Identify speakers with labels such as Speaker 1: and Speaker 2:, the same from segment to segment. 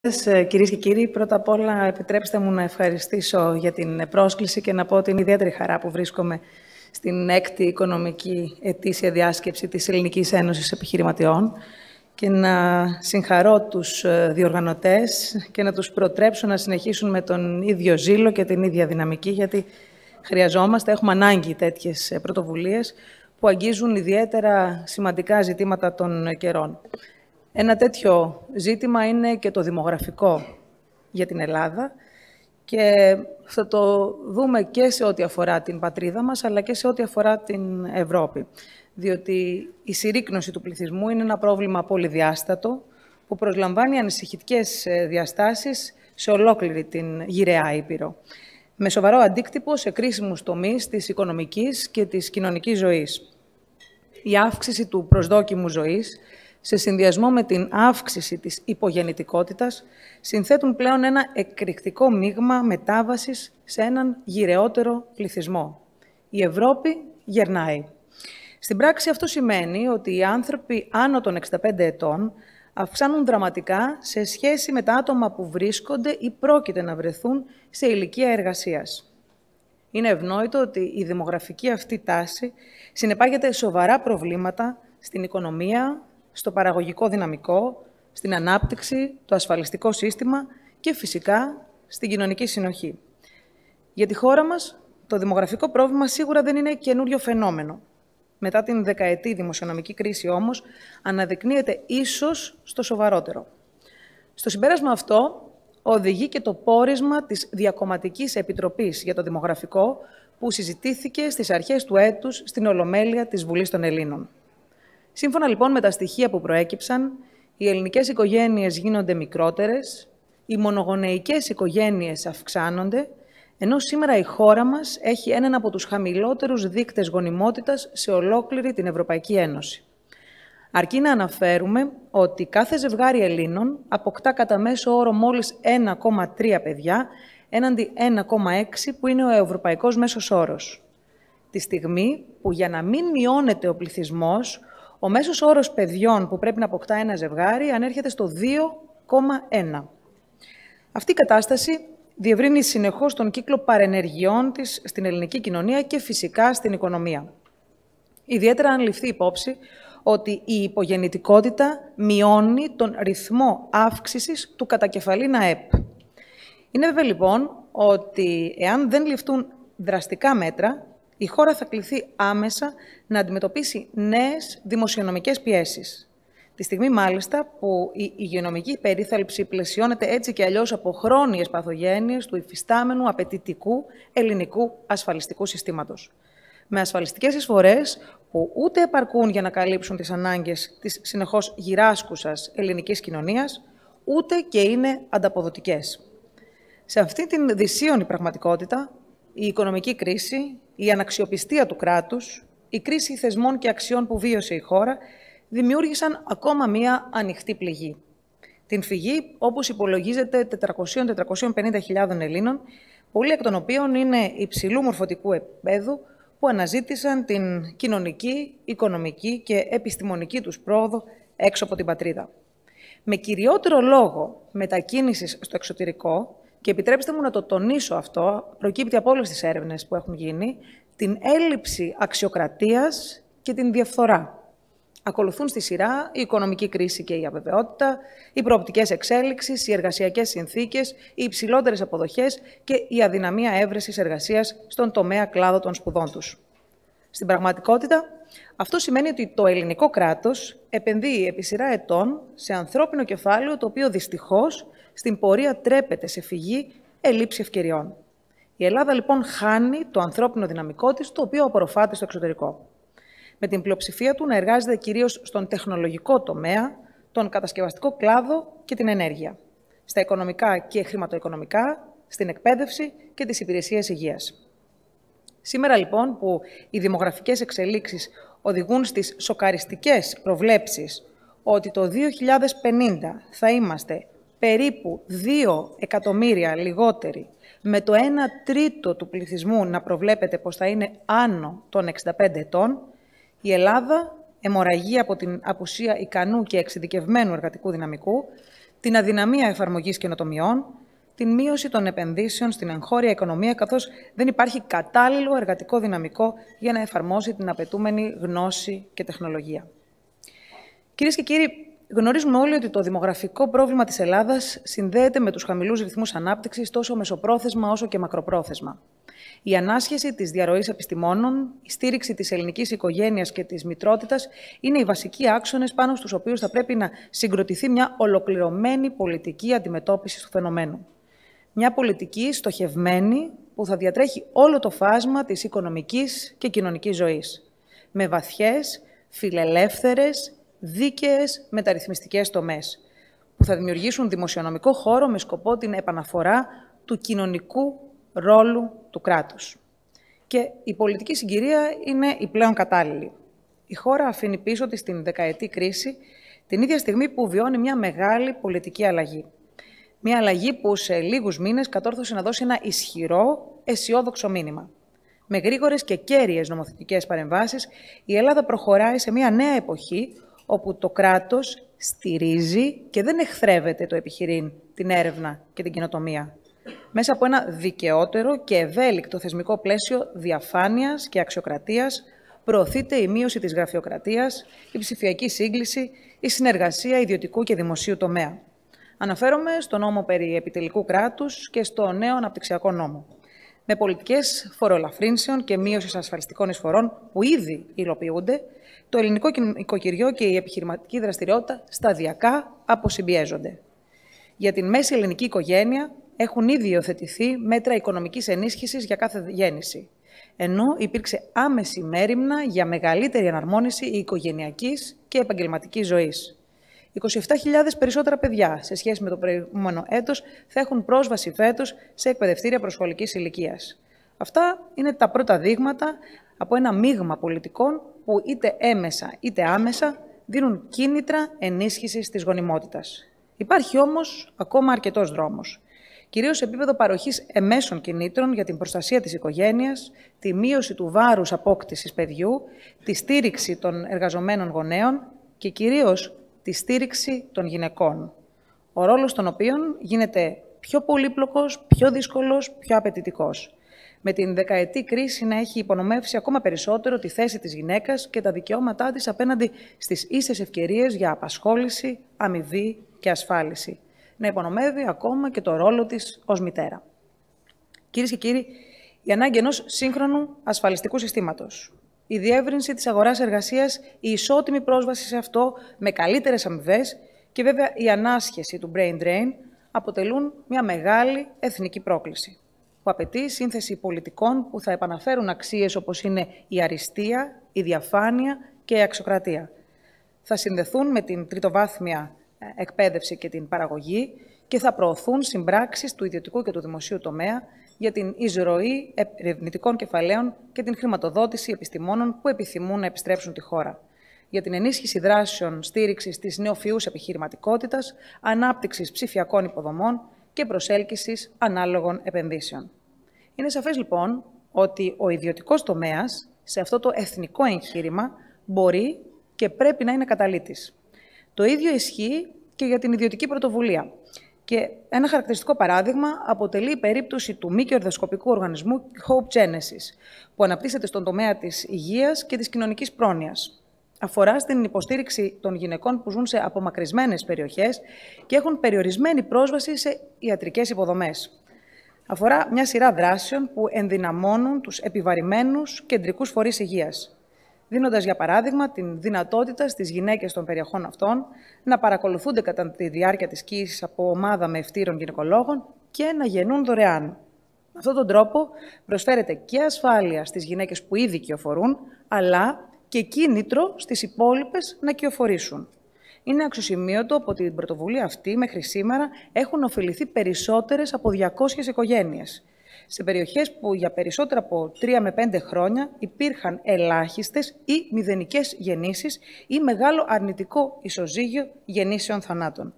Speaker 1: Ε, κυρίες και κύριοι, πρώτα απ' όλα επιτρέψτε μου να ευχαριστήσω για την πρόσκληση και να πω ότι είναι ιδιαίτερη χαρά που βρίσκομαι στην έκτη οικονομική ετήσια διάσκεψη της Ελληνικής Ένωσης Επιχειρηματιών και να συγχαρώ τους ε, διοργανωτές και να τους προτρέψω να συνεχίσουν με τον ίδιο ζήλο και την ίδια δυναμική, γιατί χρειαζόμαστε, έχουμε ανάγκη τέτοιες ε, πρωτοβουλίες που αγγίζουν ιδιαίτερα σημαντικά ζητήματα των καιρών. Ένα τέτοιο ζήτημα είναι και το δημογραφικό για την Ελλάδα και θα το δούμε και σε ό,τι αφορά την πατρίδα μας, αλλά και σε ό,τι αφορά την Ευρώπη. Διότι η συρρήκνωση του πληθυσμού είναι ένα πρόβλημα πολυδιάστατο, που προσλαμβάνει ανησυχητικές ε, διαστάσεις σε ολόκληρη την γυραιά Ήπειρο. Με σοβαρό αντίκτυπο σε κρίσιμους τομείς της οικονομικής και της κοινωνικής ζωής. Η αύξηση του προσδόκιμου ζωής σε συνδυασμό με την αύξηση της υπογεννητικότητας, συνθέτουν πλέον ένα εκρηκτικό μείγμα μετάβασης σε έναν γυρεότερο πληθυσμό. Η Ευρώπη γερνάει. Στην πράξη αυτό σημαίνει ότι οι άνθρωποι άνω των 65 ετών αυξάνουν δραματικά σε σχέση με τα άτομα που βρίσκονται ή πρόκειται να βρεθούν σε ηλικία εργασίας. Είναι ευνόητο ότι η δημογραφική αυτή τάση συνεπάγεται σοβαρά προβλήματα στην οικονομία, στο παραγωγικό δυναμικό, στην ανάπτυξη, το ασφαλιστικό σύστημα και φυσικά στην κοινωνική συνοχή. Για τη χώρα μας, το δημογραφικό πρόβλημα σίγουρα δεν είναι καινούριο φαινόμενο. Μετά την δεκαετή δημοσιονομική κρίση όμως, αναδεικνύεται ίσως στο σοβαρότερο. Στο συμπέρασμα αυτό οδηγεί και το πόρισμα της Διακομματικής Επιτροπής για το Δημογραφικό, που συζητήθηκε στις αρχές του έτους στην Ολομέλεια της Βουλής των Ελλήνων. Σύμφωνα λοιπόν με τα στοιχεία που προέκυψαν, οι ελληνικές οικογένειες γίνονται μικρότερες, οι μονογονεϊκές οικογένειες αυξάνονται, ενώ σήμερα η χώρα μας έχει έναν από τους χαμηλότερους δείκτες γονιμότητας σε ολόκληρη την Ευρωπαϊκή Ένωση. Αρκεί να αναφέρουμε ότι κάθε ζευγάρι Ελλήνων αποκτά κατά μέσο όρο μόλις 1,3 παιδιά, έναντι 1,6 που είναι ο ευρωπαϊκός μέσος όρος. Τη στιγμή που για να μην μειώνεται ο πληθυσμός, ο μέσος όρος παιδιών που πρέπει να αποκτά ένα ζευγάρι ανέρχεται στο 2,1. Αυτή η κατάσταση διευρύνει συνεχώς τον κύκλο παρενεργειών της στην ελληνική κοινωνία και φυσικά στην οικονομία. Ιδιαίτερα αν ληφθεί υπόψη ότι η υπογεννητικότητα μειώνει τον ρυθμό αύξησης του κατακεφαλήν ΑΕΠ. Είναι βέβαια λοιπόν ότι εάν δεν ληφθούν δραστικά μέτρα, η χώρα θα κληθεί άμεσα να αντιμετωπίσει νέες δημοσιονομικές πιέσεις. Τη στιγμή, μάλιστα, που η υγειονομική περίθαλψη πλαισιώνεται έτσι και αλλιώς από χρόνιες παθογένειες του υφιστάμενου απαιτητικού ελληνικού ασφαλιστικού συστήματος. Με ασφαλιστικές εισφορές που ούτε επαρκούν για να καλύψουν τις ανάγκες της συνεχώς γυράσκουσας ελληνικής κοινωνίας, ούτε και είναι ανταποδοτικές. Σε αυτή την δυσίωνη πραγματικότητα, η οικονομική κρίση, η αναξιοπιστία του κράτους, η κρίση θεσμών και αξιών που βίωσε η χώρα, δημιούργησαν ακόμα μία ανοιχτή πληγή. Την φυγή, όπως υπολογίζεται, 400-450 Ελλήνων, πολλοί εκ των οποίων είναι υψηλού μορφωτικού επίπεδου, που αναζήτησαν την κοινωνική, οικονομική και επιστημονική τους πρόοδο έξω από την πατρίδα. Με κυριότερο λόγο μετακίνησης στο εξωτερικό, και επιτρέψτε μου να το τονίσω αυτό, προκύπτει από όλες τις έρευνες που έχουν γίνει, την έλλειψη αξιοκρατίας και την διαφθορά. Ακολουθούν στη σειρά η οικονομική κρίση και η αβεβαιότητα, οι προοπτικές εξέλιξεις, οι εργασιακές συνθήκες, οι υψηλότερες αποδοχές και η αδυναμία έβρεσης εργασίας στον τομέα κλάδο των σπουδών τους. Στην πραγματικότητα, αυτό σημαίνει ότι το ελληνικό κράτος επενδύει επί σειρά ετών σε ανθρώπινο κεφάλαιο, το οποίο δυστυχώς στην πορεία τρέπεται σε φυγή ελλείψη ευκαιριών. Η Ελλάδα λοιπόν χάνει το ανθρώπινο δυναμικό της, το οποίο απορροφάται στο εξωτερικό. Με την πλειοψηφία του να εργάζεται κυρίως στον τεχνολογικό τομέα, τον κατασκευαστικό κλάδο και την ενέργεια. Στα οικονομικά και χρηματοοικονομικά, στην εκπαίδευση και τις υπηρεσίες υγείας. Σήμερα λοιπόν που οι δημογραφικές εξελίξεις οδηγούν στις σοκαριστικές προβλέψεις ότι το 2050 θα είμαστε περίπου 2 εκατομμύρια λιγότεροι, με το 1 τρίτο του πληθυσμού να προβλέπεται πως θα είναι άνω των 65 ετών, η Ελλάδα, αιμορραγεί από την απουσία ικανού και εξειδικευμένου εργατικού δυναμικού, την αδυναμία εφαρμογής καινοτομιών, την μείωση των επενδύσεων στην εγχώρια οικονομία, καθώς δεν υπάρχει κατάλληλο εργατικό δυναμικό για να εφαρμόσει την απαιτούμενη γνώση και τεχνολογία. Κυρίες και κύριοι, γνωρίζουμε όλοι ότι το δημογραφικό πρόβλημα της Ελλάδας συνδέεται με τους χαμηλούς ρυθμούς ανάπτυξης τόσο μεσοπρόθεσμα όσο και μακροπρόθεσμα. Η ανάσχεση της διαρροής επιστημόνων, η στήριξη της ελληνικής οικογένειας και της μητρότητας είναι οι βασικοί άξονες πάνω στους οποίους θα πρέπει να συγκροτηθεί μια ολοκληρωμένη πολιτική αντιμετώπισης του φαινομένου. Μια πολιτική στοχευμένη που θα διατρέχει όλο το φάσμα της οικονομικής και κοινωνικής ζωής. Με βαθιές, φιλελεύθερες, δίκαιες μεταρρυθμιστικές τομές, που θα δημιουργήσουν δημοσιονομικό χώρο με σκοπό την επαναφορά του κοινωνικού ρόλου του κράτους. Και η πολιτική συγκυρία είναι η πλέον κατάλληλη. Η χώρα αφήνει πίσω της την δεκαετή κρίση, την ίδια στιγμή που βιώνει μια μεγάλη πολιτική αλλαγή. Μια αλλαγή που σε λίγους μήνες κατόρθωσε να δώσει ένα ισχυρό, αισιόδοξο μήνυμα. Με γρήγορες και κέρυες νομοθετικές παρεμβάσεις, η Ελλάδα προχωράει σε μια νέα εποχή, όπου το κράτος στηρίζει και δεν εχθρεύεται το επιχειρήν, την έρευνα και την κοινοτομία μέσα από ένα δικαιότερο και ευέλικτο θεσμικό πλαίσιο διαφάνειας και αξιοκρατίας, προωθείται η μείωση της γραφειοκρατίας, η ψηφιακή σύγκληση, η συνεργασία ιδιωτικού και δημοσίου τομέα. Αναφέρομαι στο νόμο περί επιτελικού κράτους και στο νέο αναπτυξιακό νόμο. Με πολιτικές φορολαφρύνσεων και μείωσης ασφαλιστικών εισφορών που ήδη υλοποιούνται, το ελληνικό οικοκυριό και η επιχειρηματική δραστηριότητα σταδιακά αποσυμπιέζονται. Για την μέση ελληνική οικογένεια, έχουν ήδη υιοθετηθεί μέτρα οικονομικής ενίσχυσης για κάθε γέννηση, ενώ υπήρξε άμεση μέρημνα για μεγαλύτερη αναρμόνιση οικογενειακής και επαγγελματικής ζωής. 27.000 περισσότερα παιδιά σε σχέση με το προηγούμενο έτος θα έχουν πρόσβαση φέτος σε εκπαιδευτήρια προσχολικής ηλικίας. Αυτά είναι τα πρώτα δείγματα από ένα μείγμα πολιτικών που είτε έμεσα είτε άμεσα δίνουν κίνητρα ενίσχυσης της γονιμότητας. Υπάρχει όμως ακόμα αρκετός δρόμος κυρίως σε επίπεδο παροχής εμέσων κινήτρων για την προστασία της οικογένειας, τη μείωση του βάρους απόκτησης παιδιού, τη στήριξη των εργαζομένων γονέων και κυρίως τη στήριξη των γυναικών, ο ρόλος των οποίων γίνεται πιο πολύπλοκος, πιο δύσκολος, πιο απαιτητικός. Με την δεκαετή κρίση να έχει υπονομεύσει ακόμα περισσότερο τη θέση της γυναίκας και τα δικαιώματά της απέναντι στις ίσες ευκαιρίες για απασχόληση, αμοιβή και ασφάλιση να υπονομεύει ακόμα και το ρόλο της ως μητέρα. Κυρίες και κύριοι, η ανάγκη ενός σύγχρονου ασφαλιστικού συστήματος, η διεύρυνση της αγοράς εργασίας, η ισότιμη πρόσβαση σε αυτό με καλύτερες αμοιβές και βέβαια η ανάσχεση του brain drain αποτελούν μια μεγάλη εθνική πρόκληση που απαιτεί σύνθεση πολιτικών που θα επαναφέρουν αξίες όπως είναι η αριστεία, η διαφάνεια και η αξιοκρατία. Θα συνδεθούν με την τριτοβάθμια εκπαίδευση και την παραγωγή και θα προωθούν συμπράξεις του ιδιωτικού και του δημοσίου τομέα για την εισρωή ερευνητικών κεφαλαίων και την χρηματοδότηση επιστημόνων που επιθυμούν να επιστρέψουν τη χώρα. Για την ενίσχυση δράσεων στήριξης της νεοφυούς επιχειρηματικότητας, ανάπτυξης ψηφιακών υποδομών και προσέλκυσης ανάλογων επενδύσεων. Είναι σαφές λοιπόν ότι ο ιδιωτικός τομέας σε αυτό το εθνικό εγχείρημα μπορεί και πρέπει να είναι καταλήτης. Το ίδιο ισχύει και για την ιδιωτική πρωτοβουλία. Και ένα χαρακτηριστικό παράδειγμα αποτελεί η περίπτωση του μη κερδοσκοπικού οργανισμού Hope Genesis, που αναπτύσσεται στον τομέα της υγείας και της κοινωνικής πρόνοιας. Αφορά στην υποστήριξη των γυναικών που ζουν σε απομακρυσμένες περιοχές και έχουν περιορισμένη πρόσβαση σε ιατρικές υποδομές. Αφορά μια σειρά δράσεων που ενδυναμώνουν τους επιβαρημένους κεντρικούς φορείς υγείας, δίνοντας για παράδειγμα την δυνατότητα στις γυναίκες των περιοχών αυτών να παρακολουθούνται κατά τη διάρκεια της κοίησης από ομάδα με ευτήρων γυναικολόγων και να γεννούν δωρεάν. Με αυτόν τον τρόπο προσφέρεται και ασφάλεια στις γυναίκες που ήδη κυοφορούν, αλλά και κίνητρο στις υπόλοιπες να κυοφορήσουν. Είναι αξιοσημείωτο από την πρωτοβουλία αυτή μέχρι σήμερα έχουν ωφεληθεί περισσότερες από 200 οικογένειες σε περιοχές που για περισσότερα από 3 με 5 χρόνια υπήρχαν ελάχιστες ή μηδενικές γεννήσεις ή μεγάλο αρνητικό ισοζύγιο γεννήσεων θανάτων.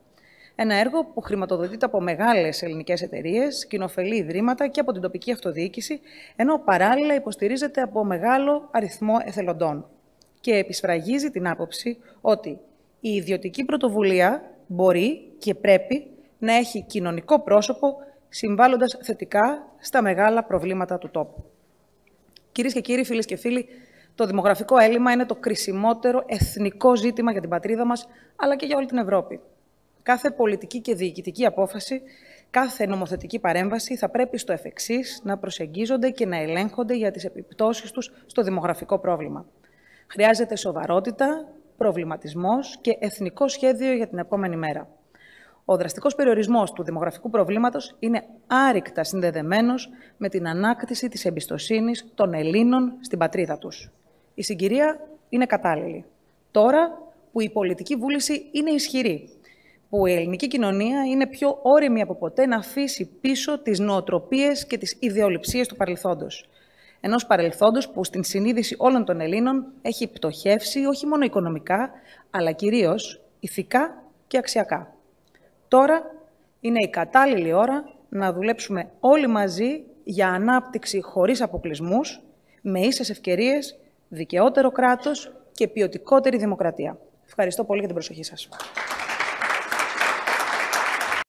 Speaker 1: Ένα έργο που χρηματοδοτείται από μεγάλες ελληνικές εταιρείες, κοινοφελή ιδρύματα και από την τοπική αυτοδιοίκηση, ενώ παράλληλα υποστηρίζεται από μεγάλο αριθμό εθελοντών. Και επισφραγίζει την άποψη ότι η ιδιωτική πρωτοβουλία μπορεί και πρέπει να έχει κοινωνικό πρόσωπο, συμβάλλοντας θετικά στα μεγάλα προβλήματα του τόπου. Κυρίες και κύριοι, φίλες και φίλοι, το δημογραφικό έλλειμμα είναι το κρισιμότερο εθνικό ζήτημα για την πατρίδα μας, αλλά και για όλη την Ευρώπη. Κάθε πολιτική και διοικητική απόφαση, κάθε νομοθετική παρέμβαση θα πρέπει στο εφ' να προσεγγίζονται και να ελέγχονται για τις επιπτώσεις τους στο δημογραφικό πρόβλημα. Χρειάζεται σοβαρότητα, προβληματισμός και εθνικό σχέδιο για την επόμενη μέρα. Ο δραστικός περιορισμός του δημογραφικού προβλήματος είναι άρρηκτα συνδεδεμένος με την ανάκτηση της εμπιστοσύνης των Ελλήνων στην πατρίδα τους. Η συγκυρία είναι κατάλληλη. Τώρα που η πολιτική βούληση είναι ισχυρή, που η ελληνική κοινωνία είναι πιο όρημη από ποτέ να αφήσει πίσω τις νοοτροπίες και τις ιδεολειψίες του παρελθόντος. Ενός παρελθόντος που στην συνείδηση όλων των Ελλήνων έχει πτωχεύσει όχι μόνο οικονομικά, αλλά κυρίως ηθικά και αξιακά. Τώρα είναι η κατάλληλη ώρα να δουλέψουμε όλοι μαζί για ανάπτυξη χωρίς αποκλεισμούς, με ίσες ευκαιρίες, δικαιότερο κράτος και ποιοτικότερη δημοκρατία. Ευχαριστώ πολύ για την προσοχή σας.